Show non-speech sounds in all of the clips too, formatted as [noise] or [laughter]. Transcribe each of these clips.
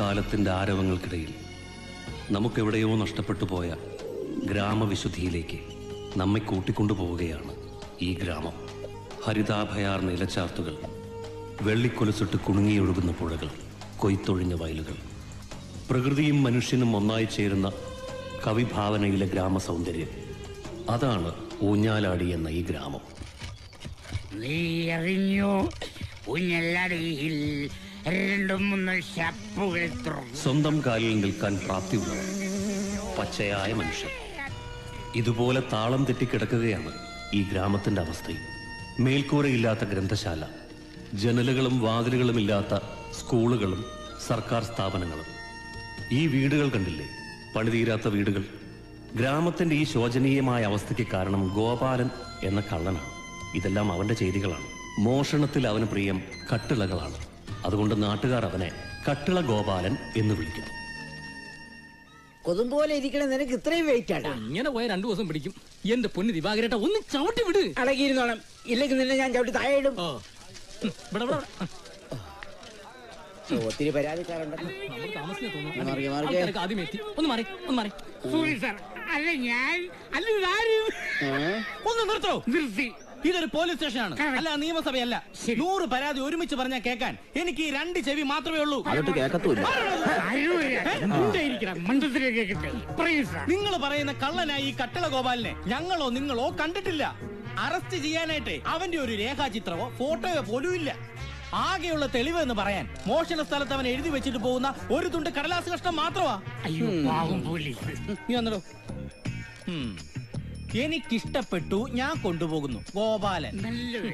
കാലത്തിന്റെ ആരവങ്ങൾക്കിടയിൽ നമുക്കെവിടെയോ നഷ്ടപ്പെട്ടു പോയ ഗ്രാമവിശുദ്ധിയിലേക്ക് നമ്മെ കൂട്ടിക്കൊണ്ടുപോവുകയാണ് ഈ ഗ്രാമം. ഹരിതാഭയാർ നിലച്ചാർത്തുകൾ വെള്ളിക്കൊലസിട്ട് കുണുങ്ങിയൊഴുകുന്ന പുഴകൾ കൊയ്ത്തൊഴിഞ്ഞ വയലുകൾ പ്രകൃതിയും മനുഷ്യനും ഒന്നായി ചേരുന്ന കവിഭാവനയിലെ ഗ്രാമസൗന്ദര്യം. അതാണ് ഊഞ്ഞാലാടി എന്ന ഈ ഗ്രാമം. നീ അറിഞ്ഞു ഊഞ്ഞല്ലടിയിൽ രണ്ടും മൂന്ന് സ്വന്തം കാലിൽ നിൽക്കാൻ പ്രാപ്തിയുള്ള പച്ചയായ മനുഷ്യൻ. ഇതുപോലെ താളം തെറ്റിക്കിടക്കുകയാണ് ഈ ഗ്രാമത്തിന്റെ അവസ്ഥയും മേൽക്കൂരയില്ലാത്ത ഗ്രന്ഥശാല ജനലുകളും വാതിലുകളും ഇല്ലാത്ത സ്കൂളുകളും സർക്കാർ സ്ഥാപനങ്ങളും. ഈ വീടുകൾ കണ്ടില്ലേ? പണിതീരാത്ത വീടുകൾ. ഗ്രാമത്തിന്റെ ഈ ശോചനീയമായ അവസ്ഥയ്ക്ക് കാരണം ഗോപാലൻ എന്ന കള്ളനാണ്. ഇതെല്ലാം അവന്റെ ചെയ്തികളാണ്. മോഷണത്തിൽ അവന് പ്രിയം കട്ടിളകളാണ്. അതുകൊണ്ട് നാട്ടുകാർ അവനെ കട്ടിള ഗോപാലൻ എന്ന് വിളിക്കുന്നു. കൊതുമ്പോലെ ഇരിക്കണ നിനക്ക് ഇത്രയും വെയിറ്റ് ആണ്? ഇങ്ങനെ പോയ രണ്ടു ദിവസം പിടിക്കും. എന്റെ പൊന്ന് ദിവാകരേട്ട ഒന്ന് ചവിട്ടി വിട്. അടങ്ങിയിരുന്നോണം. ഇല്ലെങ്കിൽ നിന്നെ ഞാൻ ചവിട്ടി താഴെ ഇടും. ഇവിടെ. ഒത്തിരി പരാതിക്കാരുണ്ട് നമ്മൾ താമസിക്കാൻ തോന്നുന്നു. മാറിക്ക്, മാറിക്ക്. ആൾക്കാരൊക്കെ ആദ്യം എത്തി. ഒന്ന് മാറി ഒന്ന് മാറി. Sorry sir. അല്ല ഞാൻ അല്ല ഇതാരും ഒന്ന് നിർത്തോ. നിർത്തി. ഇതൊരു പോലീസ് സ്റ്റേഷനാണ്. അല്ല നിയമസഭയല്ല. നൂറ് പരാതി ഒരുമിച്ച് പറഞ്ഞാൽ കേൾക്കാൻ. എനിക്ക് ഈ രണ്ട് ചെവി മാത്രമേ ഉള്ളൂ. നിങ്ങൾ പറയുന്ന കള്ളനായി ഈ കട്ടള ഗോപാലിനെ ഞങ്ങളോ നിങ്ങളോ കണ്ടിട്ടില്ല. അറസ്റ്റ് ചെയ്യാനായിട്ടേ അവന്റെ ഒരു രേഖാചിത്രമോ ഫോട്ടോയോ പോലും ഇല്ല. ആകെയുള്ള തെളിവ് എന്ന് പറയാൻ മോഷണ സ്ഥലത്ത് അവൻ എഴുതി വെച്ചിട്ട് പോകുന്ന ഒരു തുണ്ട് കടലാസ് കഷ്ണം മാത്രമാ. അയ്യോ പാവം പോലീസ്. നീ വന്നോ. എനിക്കിഷ്ടപ്പെട്ടു ഞാൻ കൊണ്ടുപോകുന്നു. ഗോപാലൻ. നല്ലത്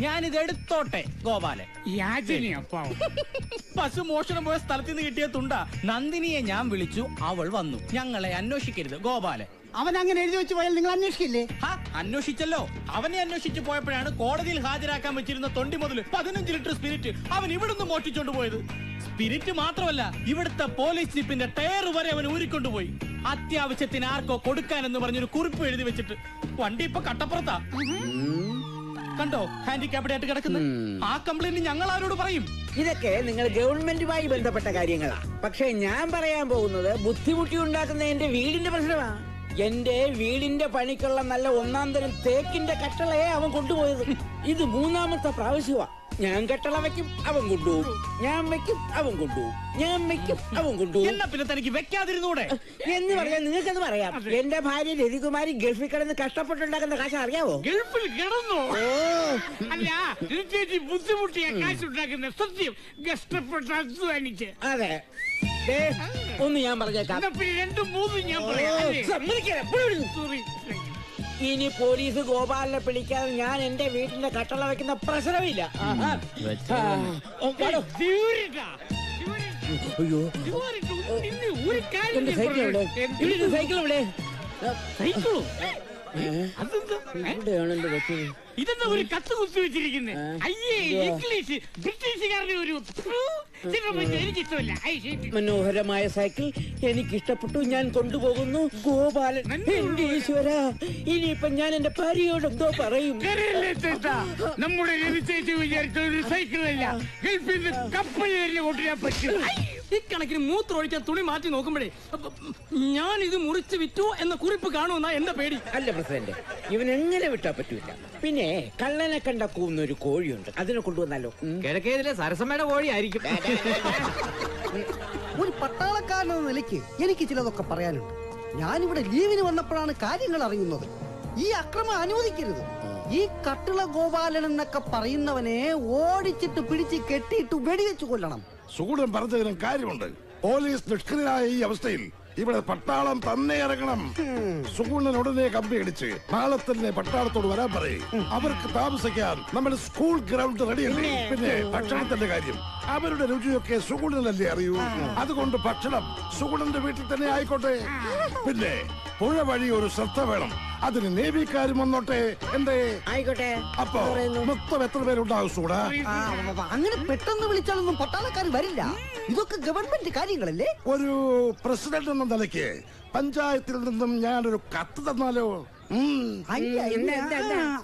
ഞാനിത് എടുത്തോട്ടെ ഗോപാലൻ. [laughs] പശു മോഷണം പോയ സ്ഥലത്ത് നിന്ന് കിട്ടിയ തുണ്ട. നന്ദിനിയെ ഞാൻ വിളിച്ചു അവൾ വന്നു. ഞങ്ങളെ അന്വേഷിക്കരുത് ഗോപാലൻ. അവൻ അങ്ങനെ എഴുതി വെച്ച് പോയാൽ നിങ്ങൾ അന്വേഷിക്കില്ലേ? ഹ, അന്വേഷിച്ചല്ലോ. അവനെ അന്വേഷിച്ചു പോയപ്പോഴാണ് കോടതിയിൽ ഹാജരാക്കാൻ വെച്ചിരുന്ന തൊണ്ടി മുതൽ പതിനഞ്ച് ലിറ്റർ സ്പിരിറ്റ് അവൻ ഇവിടുന്ന് മോഷ്ടിച്ചോണ്ട് പോയത്. സ്പിരിറ്റ് മാത്രമല്ല ഇവിടുത്തെ പോലീസ് ജീപ്പിന്റെ ടയർ വരെ അവൻ ഊരിക്കൊണ്ടുപോയി. അത്യാവശ്യത്തിന് ആർക്കോ കൊടുക്കാനെന്ന് പറഞ്ഞൊരു കുറിപ്പ് എഴുതി വെച്ചിട്ട് വണ്ടി ഇപ്പൊ കട്ടപ്പുറത്താ. കണ്ടോ? ഹാൻഡിക്യാപ്ഡ് കിടക്കുന്നു. കിടക്കുന്നത് ആ കംപ്ലൈന്റ് ഞങ്ങൾ ആരോട് പറയും? ഇതൊക്കെ നിങ്ങൾ ഗവൺമെന്റുമായി ബന്ധപ്പെട്ട കാര്യങ്ങളാ. പക്ഷെ ഞാൻ പറയാൻ പോകുന്നത് ബുദ്ധിമുട്ടി ഉണ്ടാക്കുന്ന എന്റെ വീടിന്റെ പ്രശ്നമാ. എന്റെ വീടിന്റെ പണിക്കുള്ള നല്ല ഒന്നാം തരം തേക്കിന്റെ കട്ടളയെ അവൻ കൊണ്ടുപോയത്. ഇത് മൂന്നാമത്തെ പ്രാവശ്യമാ. ഞാൻ കെട്ടള വെക്കും അവൻ കൊണ്ടുപോകും. ഞാൻ വെക്കും അവൻ കൊണ്ടുപോകും. ഞാൻ വെക്കും അവൻ കൊണ്ടുപോകും. എന്നാ പിന്നെ തനിക്ക് വെക്കാതിരുന്നൂടെ എന്ന് പറയാം നിങ്ങൾക്കത് പറയാം. എന്റെ ഭാര്യ രവികുമാരി ഗൾഫിൽ കിടന്ന് കഷ്ടപ്പെട്ടുണ്ടാക്കുന്ന കാശ് അറിയാവോ? ഗൾഫിൽ കിടന്നോ? അല്ല ചേച്ചി ബുദ്ധിമുട്ടിയ കാശുണ്ടാക്കുന്ന സത്യം കഷ്ടപ്പെട്ട അധ്വാനിച്ച്. അതെ. ഒന്ന് ഞാൻ പറഞ്ഞേക്കാം. രണ്ടും മൂന്നും ഞാൻ പറയാം അല്ലേ? ഇനി പോലീസ് ഗോപാലിനെ പിടിക്കാതെ ഞാൻ എന്റെ വീട്ടിന്റെ കട്ടള വെക്കുന്ന പ്രശ്നമില്ല. അയ്യോ. സൈക്കിൾ ഇവിടെ സൈക്കിൾ സൈക്കിളോ? ഇതെന്താ ഒരു കത്ത് കുത്തി വെച്ചിരിക്കുന്നത് അയ്യേ ഇംഗ്ലീഷ് ബ്രിട്ടീഷുകാരുടെ ഒരു. മനോഹരമായ സൈക്കിൾ എനിക്ക് ഇഷ്ടപ്പെട്ടു ഞാൻ കൊണ്ടുപോകുന്നു. ഗോപാലൻ എന്റെ ഈശ്വര ഇനിയിപ്പൊ ഞാൻ എന്റെ ഭാര്യയോട് എന്തോ പറയും? നമ്മുടെ വിചാരിച്ച ഒരു സൈക്കിളല്ല. ഗൾഫിൽ നിന്ന് കപ്പൽ കൊണ്ടുവരാൻ പറ്റും. ഇക്കണക്കിന് മൂത്രം ഒഴിക്കാൻ തുണി മാറ്റി നോക്കുമ്പോഴേ ഞാൻ ഇത് മുറിച്ച് വിറ്റു എന്ന കുറിപ്പ് കാണുമെന്നാ എന്റെ പേടി. അല്ല പ്രസിഡന്റ് ഇവൻ എങ്ങനെ വിട്ടാ പറ്റൂല? പിന്നെ കള്ളനെ കണ്ട കൂന്നൊരു ഒരു കോഴിയുണ്ട് അതിനെ കൊണ്ടുവന്നാലോ. കിഴക്കേതിലെ സരസമ്മയുടെ കോഴിയായിരിക്കും. ഒരു പട്ടാളക്കാരൻ എന്ന നിലയ്ക്ക് എനിക്ക് ചിലതൊക്കെ പറയാനുണ്ട്. ഞാനിവിടെ ലീവിന് വന്നപ്പോഴാണ് കാര്യങ്ങൾ അറിയുന്നത്. ഈ അക്രമം അനുവദിക്കരുത്. ഈ കട്ടിള ഗോപാലൻ എന്നൊക്കെ പറയുന്നവനെ ഓടിച്ചിട്ട് പിടിച്ച് കെട്ടിയിട്ട് വെടിവെച്ച് കൊല്ലണം. സുഗുണൻ പറഞ്ഞതിനും കാര്യമുണ്ട്. പോലീസ് നിഷ്ക്രിയനായ ഈ അവസ്ഥയിൽ ഇവിടെ പട്ടാളം തന്നെ ഇറങ്ങണം. സുഗുണൻ ഉടനെ കമ്പി അടിച്ച് നാളെ തന്നെ പട്ടാളത്തോട് വരാൻ പറയും. അവർക്ക് താമസിക്കാൻ നമ്മുടെ സ്കൂൾ ഗ്രൗണ്ട് റെഡിയല്ലേ പിന്നെ ഭക്ഷണത്തിന്റെ കാര്യം. അവരുടെ രുചിയൊക്കെ സുഗുണനല്ലേ അറിയൂ? അതുകൊണ്ട് ഭക്ഷണം സുഗുണന്റെ വീട്ടിൽ തന്നെ ആയിക്കോട്ടെ. പിന്നെ പുഴ വഴി ഒരു ശ്രദ്ധ വേണം. അതിന് നേവിക്കാരും വന്നോട്ടെ. എന്തേ? ആയിക്കോട്ടെ. അപ്പൊ മൊത്തം എത്ര പേരുണ്ടാവും സൂടാ അങ്ങനെ പെട്ടെന്ന് വിളിച്ചാലൊന്നും പട്ടാളക്കാർ വരില്ല. ഇതൊക്കെ ഗവൺമെന്റ് കാര്യങ്ങളല്ലേ? ഒരു പ്രസിഡന്റ് എന്ന നിലയ്ക്ക് പഞ്ചായത്തിൽ നിന്നും ഞാനൊരു കത്ത് തന്നാലോ?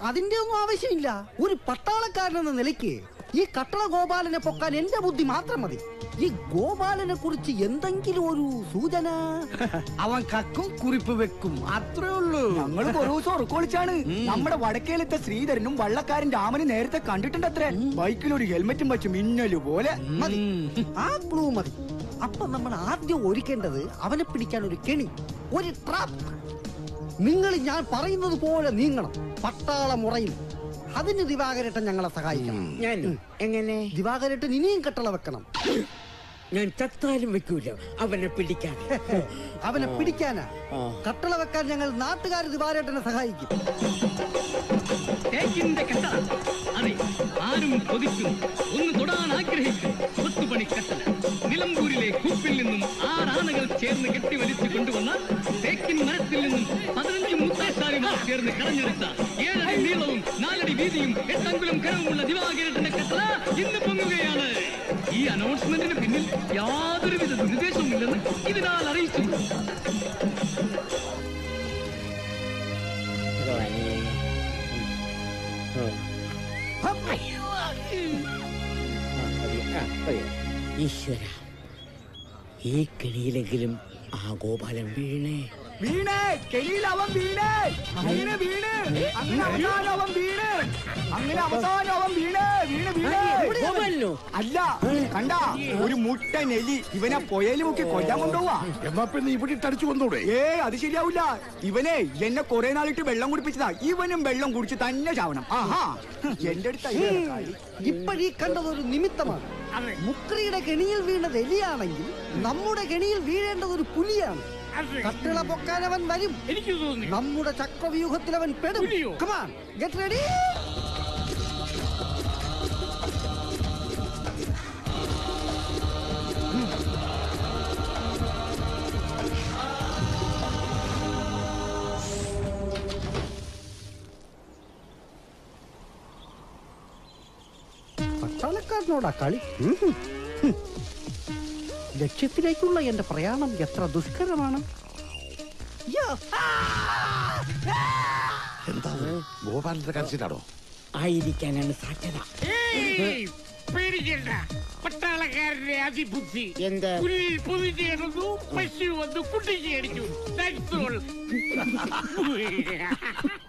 അതിന്റെ ഒന്നും ആവശ്യമില്ല. ഒരു പട്ടാളക്കാരൻ എന്ന നിലയ്ക്ക് ഈ കട്ടള ഗോപാലനെ പൊക്കാൻ എന്റെ ബുദ്ധി മാത്രം മതി. ഈ ഗോപാലനെ കുറിച്ച് എന്തെങ്കിലും ഒരു സൂചന? അവൻ കക്കും കുറിപ്പ് വെക്കും. അത്രേ ഉള്ളൂ. ഞങ്ങൾ ഒരു ദിവസം ഉറക്കൊളിച്ചാണ് നമ്മുടെ വടക്കേലത്തെ ശ്രീധരനും വള്ളക്കാരൻ രാമനും നേരത്തെ കണ്ടിട്ടുണ്ട് അത്രേ ബൈക്കിൽ ഒരു ഹെൽമെറ്റും വെച്ച് മിന്നൽ പോലെ. മതി. ആ ക്ലൂ മതി. അപ്പൊ നമ്മൾ ആദ്യം ഒരുക്കേണ്ടത് അവനെ പിടിക്കാൻ ഒരു കെണി ഒരു ട്രാപ്പ് നിങ്ങൾ ഞാൻ പറയുന്നത് പോലെ നീങ്ങണം. പട്ടാള മുറയിൽ. അതിന് ദിവാകരേട്ടൻ ഞങ്ങളെ സഹായിക്കണം. ഞാൻ എങ്ങനെ? ദിവാകരേട്ടൻ ഇനിയും കട്ടള വെക്കണം. ഞാൻ ചത്താലും വെക്കൂല? അവനെ പിടിക്കാൻ. അവനെ പിടിക്കാനാ. കട്ടള വെക്കാൻ ഞങ്ങൾ നാട്ടുകാർ ദിവാകരേട്ടനെ സഹായിക്കും. തേക്കിന്റെ കട്ടള. അതെ ആരും കൊതിക്കും. ഒന്ന് തൊടാൻ ആഗ്രഹിക്കും. കൊത്തുപണി കട്ടള. നിലമ്പൂരിലെ കൂപ്പിൽ നിന്നും ആറാനകൾ ചേർന്ന് കെട്ടി വലിച്ചു കൊണ്ടുവന്ന ചേർന്ന് കളഞ്ഞെടുത്ത ഏഴടി നീളവും നാലടി വീതിയും എട്ടങ്കുലം കനവുമുള്ള ദിവാകരന്റെ കട്ടള ഇന്ന് പൊങ്ങുകയാണ്. ഈ അനൗൺസ്മെന്റിന് പിന്നിൽ യാതൊരുവിധ ദുരുദ്ദേശവുമില്ലെന്ന് ഇതിനാൽ അറിയിച്ചു. ഈശ്വര ഈ കിണിയിലെങ്കിലും ആ ഗോപാലൻ വീണേ. വീണേ. കെണിയിൽ അവൻ വീണേ. വീണ് വീണ്. അങ്ങനെ അവസാനം അവൻ വീണ്. അങ്ങനെ അവസാനം അവൻ വീണ്. വീണ് വീണ്. അല്ല കണ്ട ഒരു മുട്ട നെലി ഇവനെ പൊയൽ മുക്കി കൊല്ലാൻ കൊണ്ടുപോവാ. എന്നാ പിന്നെ ഇവിടെ ഇട്ടടിച്ചു ഏ അത് ശരിയാവില്ല. ഇവനെ എന്നെ കുറെ നാളിട്ട് വെള്ളം കുടിപ്പിച്ചതാ. ഇവനും വെള്ളം കുടിച്ച് തന്നെ ചാവണം. ആഹാ. എന്റെ അടുത്ത ഇപ്പോഴീ കണ്ടത് ഒരു നിമിത്തമാണ് മുക്രിയുടെ കെണിയിൽ വീണത് എലിയാണെങ്കിൽ നമ്മുടെ കെണിയിൽ വീഴേണ്ടത് ഒരു പുലിയാണ്. കട്ടിള പൊക്കാൻ അവൻ വരും. എനിക്ക് തോന്നി നമ്മുടെ ചക്രവ്യൂഹത്തിൽ അവൻ പെടും കമാൻ ഗെറ്റ് റെഡി പട്ടാളക്കാരനോടാ കളി. ലക്ഷ്യത്തിലേക്കുള്ള എന്റെ പ്രയാണം എത്ര ദുഷ്കരമാണ്. ഗോപാലന്റെ കരച്ചിലാണോ? ആയിരിക്കാനാണ് സാധ്യത. പേടിക്കണ്ട. പട്ടാളക്കാരന്റെ അതിബുദ്ധി. എന്ത്? പുല്ലിൽ പൊതിഞ്ഞ് കിടന്നു പശു വന്ന് കുട്ടിക്ക് അടിച്ചു [laughs]